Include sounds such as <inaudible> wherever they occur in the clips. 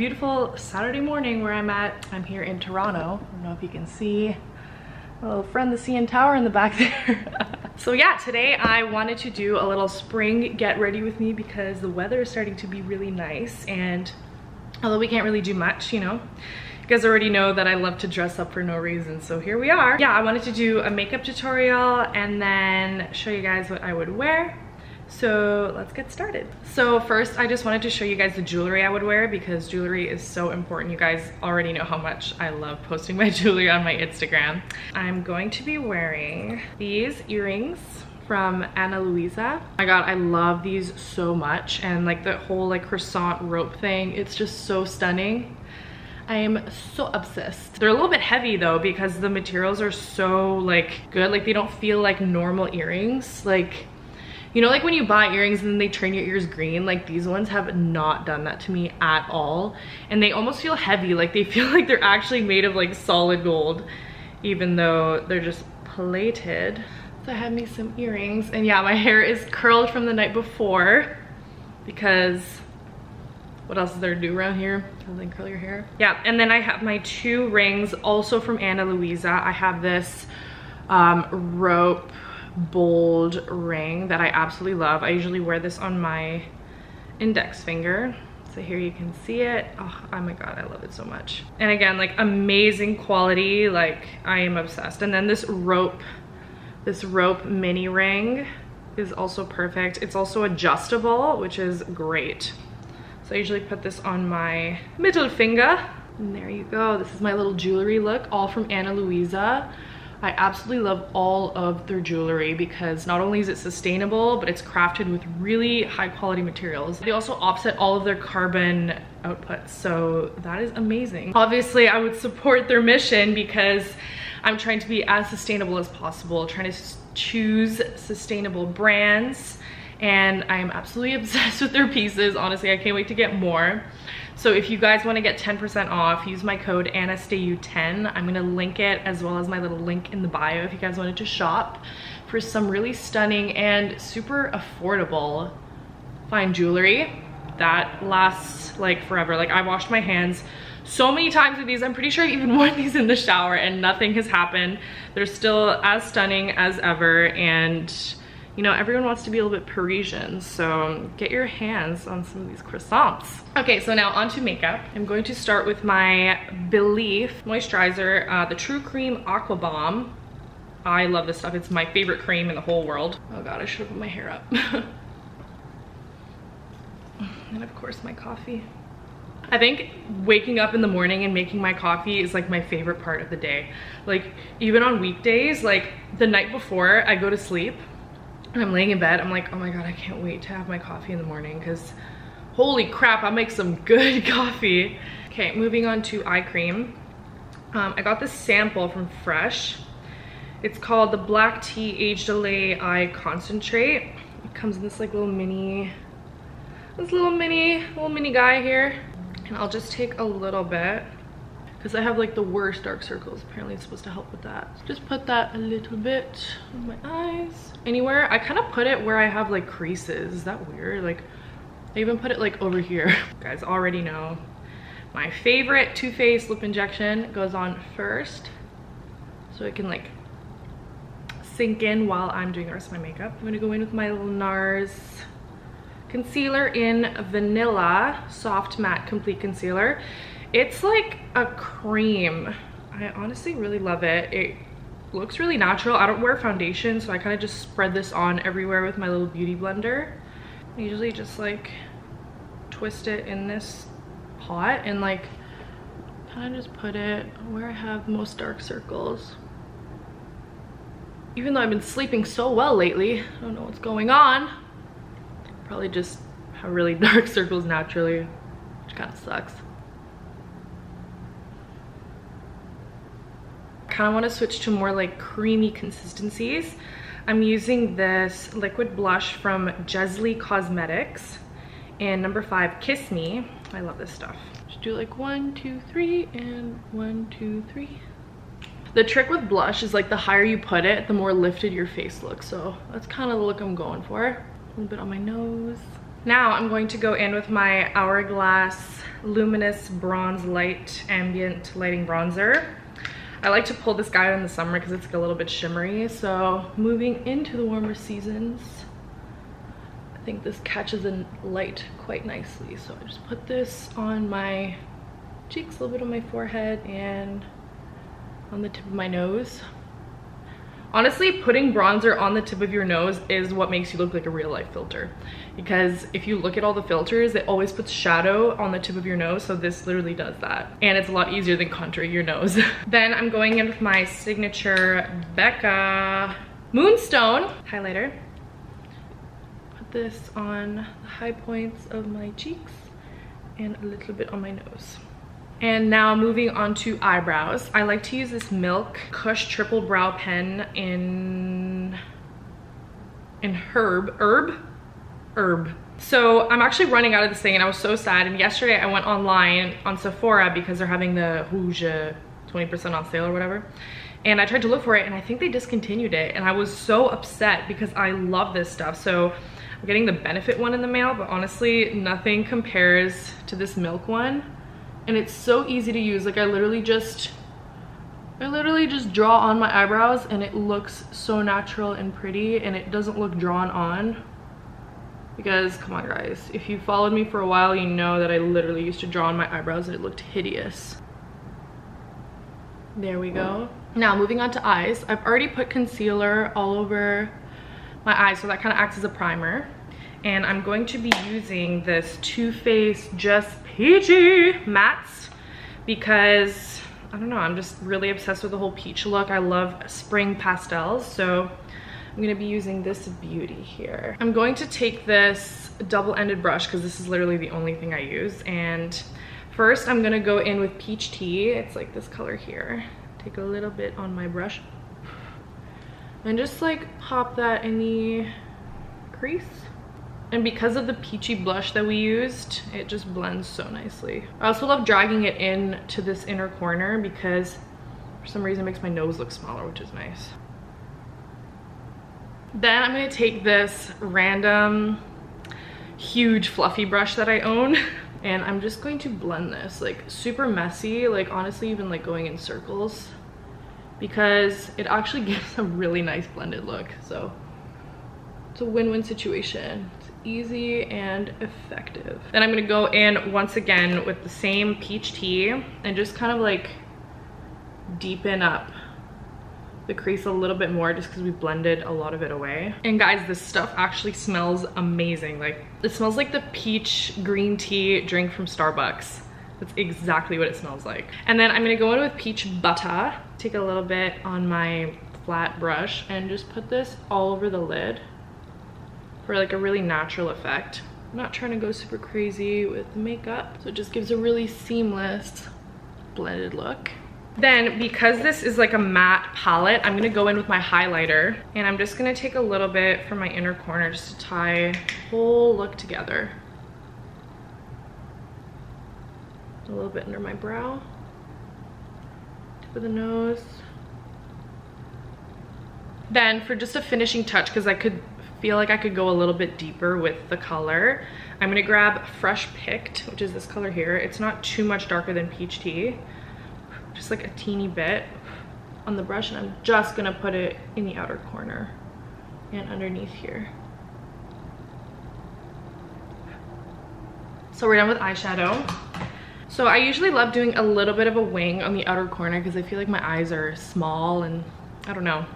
beautiful Saturday morning where I'm at. I'm here in Toronto. I don't know if you can see a little friend the CN Tower in the back <laughs> there. so yeah, today I wanted to do a little spring get ready with me because the weather is starting to be really nice and although we can't really do much, you know, you guys already know that I love to dress up for no reason, so here we are. Yeah, I wanted to do a makeup tutorial and then show you guys what I would wear. So let's get started. So first, I just wanted to show you guys the jewelry I would wear because jewelry is so important. You guys already know how much I love posting <laughs> my jewelry on my Instagram. I'm going to be wearing these earrings from Ana Luisa. Oh my god, I love these so much. And like the whole like croissant rope thing, it's just so stunning. I am so obsessed. They're a little bit heavy though because the materials are so like good. Like they don't feel like normal earrings. Like, you know like when you buy earrings and then they turn your ears green? Like these ones have not done that to me at all. And they almost feel heavy. Like they <laughs> feel like they're actually made of like solid gold even though they're just plated. So I had me some earrings and yeah, my hair is curled from the night before because what else is there to do around here other than curl your hair? Yeah, and then I have my two rings also from Ana Luisa. I have this um, rope bold ring that I absolutely love. I usually wear this on my index finger. So here you can see it. Oh, oh, my God, I love it so much. And again, like amazing quality, like I am obsessed. And then this rope, this rope mini ring is also perfect. It's also adjustable, which is great. So I usually put this on my middle finger. And there you go. This is my little jewelry look, all from Ana Luisa. I absolutely love all of their jewelry because not only is it sustainable, but it's crafted with really high quality materials. They also offset all of their carbon outputs, so that is amazing. Obviously, I would support their mission because I'm trying to be as sustainable as possible, trying to choose sustainable brands and I am absolutely <laughs> obsessed with their pieces. Honestly, I can't wait to get more. So if you guys wanna get 10% off, use my code ANASTEIU10. I'm gonna link it as well as my little link in the bio if you guys wanted to shop for some really stunning and super affordable fine jewelry that lasts like forever. Like I washed my hands so many times with these. I'm pretty sure I even <laughs> worn these in the shower and nothing has happened. They're still as stunning as ever and you know, everyone wants to be a little bit Parisian, so get your hands on some of these croissants. Okay, so now onto makeup. I'm going to start with my Belif moisturizer, uh, the True Cream Aqua Bomb. I love this stuff. It's my favorite cream in the whole world. Oh God, I should have put my hair up. <laughs> and of course my coffee. I think waking up in the morning and making my coffee is like my favorite part of the day. Like even on weekdays, like the night before I go to sleep, and I'm laying in bed, I'm like, oh my God, I can't wait to have my coffee in the morning because holy crap, I'll make some good <laughs> coffee. Okay, moving on to eye cream. Um, I got this sample from Fresh. It's called the Black Tea Age Delay Eye Concentrate. It comes in this like little mini, this little mini, little mini guy here. And I'll just take a little bit because I have like the worst dark circles. Apparently it's supposed to help with that. Just put that a little bit on my eyes. Anywhere. I kind of put it where I have like creases. Is that weird? Like I even put it like over here. <laughs> guys already know my favorite Too Faced lip injection goes on first. So it can like sink in while I'm doing the rest of my makeup. I'm gonna go in with my NARS concealer in Vanilla Soft Matte Complete Concealer. It's like a cream. I honestly really love it. It looks really natural. I don't wear foundation, so I kind of just spread this on everywhere with my little beauty blender. I usually just like twist it in this pot and like kind of just put it where I have most dark circles. Even though I've been sleeping so well lately, I don't know what's going on. Probably just have really <laughs> dark circles naturally, which kind of sucks. Kind of want to switch to more like creamy consistencies. I'm using this liquid blush from Jesley Cosmetics and number five, Kiss Me. I love this stuff. Just do like one, two, three, and one, two, three. The trick with blush is like the higher you put it, the more lifted your face looks. So that's kind of the look I'm going for. A little bit on my nose. Now I'm going to go in with my Hourglass Luminous Bronze Light Ambient Lighting Bronzer. I like to pull this guy in the summer because it's like a little bit shimmery. So moving into the warmer seasons, I think this catches in light quite nicely. So I just put this on my cheeks, a little bit on my forehead and on the tip of my nose. Honestly, putting bronzer on the tip of your nose is what makes you look like a real life filter. Because if you look at all the filters, it always puts shadow on the tip of your nose. So this literally does that. And it's a lot easier than contouring your nose. <laughs> then I'm going in with my signature Becca Moonstone highlighter. Put this on the high points of my cheeks and a little bit on my nose. And now moving on to eyebrows. I like to use this Milk Kush Triple Brow Pen in, in Herb, Herb? Herb. So I'm actually running out of this thing and I was so sad. And yesterday I went online on Sephora because they're having the Rouge 20% off sale or whatever. And I tried to look for it and I think they discontinued it. And I was so upset because I love this stuff. So I'm getting the Benefit one in the mail, but honestly, nothing compares to this Milk one and it's so easy to use. Like i literally just i literally just draw on my eyebrows and it looks so natural and pretty and it doesn't look drawn on. Because come on guys. If you followed me for a while you know that i literally used to draw on my eyebrows and it looked hideous. There we go. Now moving on to eyes. I've already put concealer all over my eyes so that kind of acts as a primer. And i'm going to be using this Too Faced just peachy mattes because I don't know, I'm just really obsessed with the whole peach look. I love spring pastels, so I'm gonna be using this beauty here. I'm going to take this double-ended brush because this is literally the only thing I use. And first I'm gonna go in with Peach Tea. It's like this color here. Take a little bit on my brush and just like pop that in the crease and because of the peachy blush that we used, it just blends so nicely. I also love dragging it in to this inner corner because for some reason it makes my nose look smaller, which is nice. Then I'm gonna take this random huge fluffy brush that I own <laughs> and I'm just going to blend this like super messy, like honestly even like going in circles because it actually <laughs> gives a really nice blended look. So it's a win-win situation easy and effective. Then I'm gonna go in once again with the same peach tea and just kind of like deepen up the crease a little bit more just because we blended a lot of it away. And guys, this stuff actually smells amazing. Like it smells like the peach green tea drink from Starbucks. That's exactly what it smells like. And then I'm gonna go in with peach butter, take a little bit on my flat brush and just put this all over the lid for like a really natural effect. I'm not trying to go super crazy with makeup, so it just gives a really seamless blended look. Then because this is like a matte palette, I'm gonna go in with my highlighter and I'm just gonna take a little bit from my inner corner just to tie the whole look together. A little bit under my brow, tip of the nose. Then for just a finishing touch, because I could feel like I could go a little bit deeper with the color. I'm gonna grab Fresh Picked, which is this color here. It's not too much darker than Peach Tea, just like a teeny bit on the brush and I'm just gonna put it in the outer corner and underneath here. So we're done with eyeshadow. So I usually love doing a little bit of a wing on the outer corner because I feel like my eyes are small and I don't know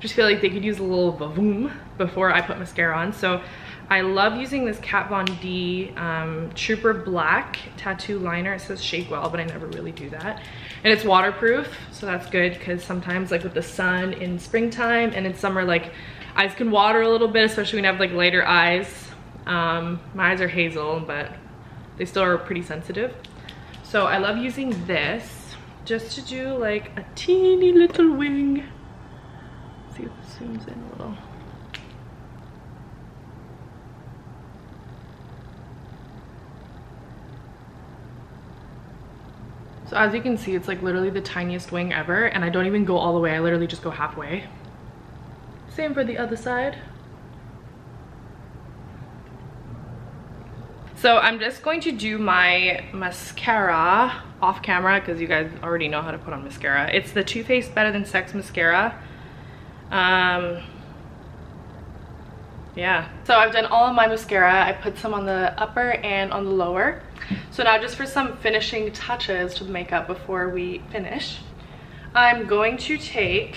just feel like they could use a little vavoom before I put mascara on. So I love using this Kat Von D um, Trooper Black tattoo liner. It says shake well, but I never really do that. And it's waterproof, so that's good because sometimes like with the sun in springtime and in summer, like eyes can water a little bit, especially when you have like lighter eyes. Um, my eyes are hazel, but they still are pretty sensitive. So I love using this just to do like a teeny little wing see if it zooms in a little. So as you can see, it's like literally the tiniest wing ever and I don't even go all the way. I literally just go halfway. Same for the other side. So I'm just going to do my mascara off camera because you guys already know how to put on mascara. It's the Too Faced Better Than Sex mascara. Um, yeah. So I've done all of my mascara. I put some on the upper and on the lower. So now just for some finishing touches to the makeup before we finish, I'm going to take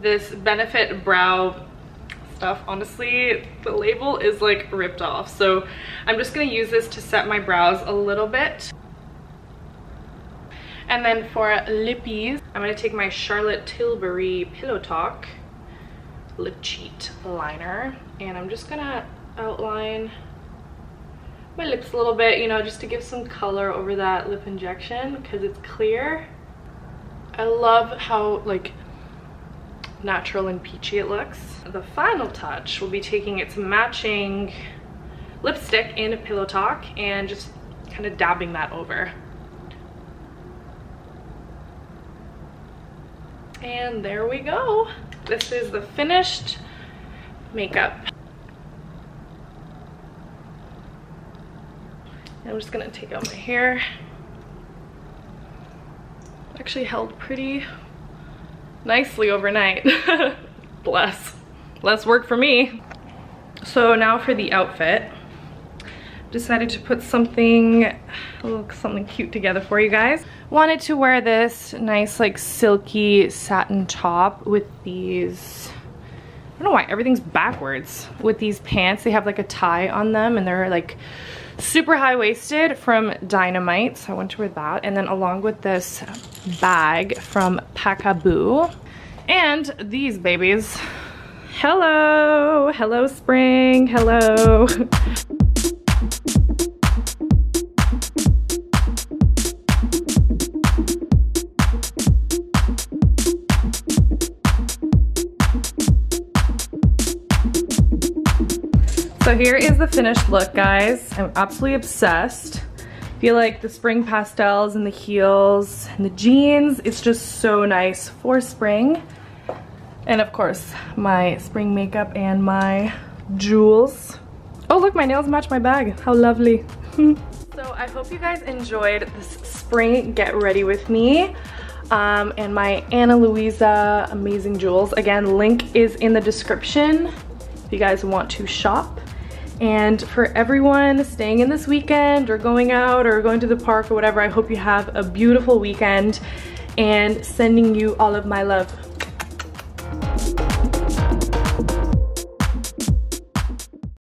this Benefit Brow stuff. Honestly, the label is like ripped off. So I'm just gonna use this to set my brows a little bit. And then for lippies, I'm gonna take my Charlotte Tilbury Pillow Talk Lip Cheat Liner. And I'm just gonna outline my lips a little bit, you know, just to give some color over that lip injection because it's clear. I love how like natural and peachy it looks. The final touch will be taking its matching lipstick in a Pillow Talk and just kind of dabbing that over. And there we go. This is the finished makeup. I'm just gonna take out my hair. Actually held pretty nicely overnight. <laughs> Bless. Less work for me. So now for the outfit. Decided to put something, something cute together for you guys. Wanted to wear this nice like silky satin top with these, I don't know why, everything's backwards. With these pants, they have like a tie on them and they're like super high-waisted from Dynamite. So I went to wear that. And then along with this bag from Packaboo. And these babies. Hello, hello spring, hello. <laughs> So here is the finished look, guys. I'm absolutely obsessed. I feel like the spring pastels and the heels and the jeans, it's just so nice for spring. And of course, my spring makeup and my jewels. Oh look, my nails match my bag. How lovely. <laughs> so I hope you guys enjoyed this spring get ready with me. Um, and my Ana Luisa amazing jewels. Again, link is in the description if you guys want to shop. And for everyone staying in this weekend or going out or going to the park or whatever, I hope you have a beautiful weekend and sending you all of my love.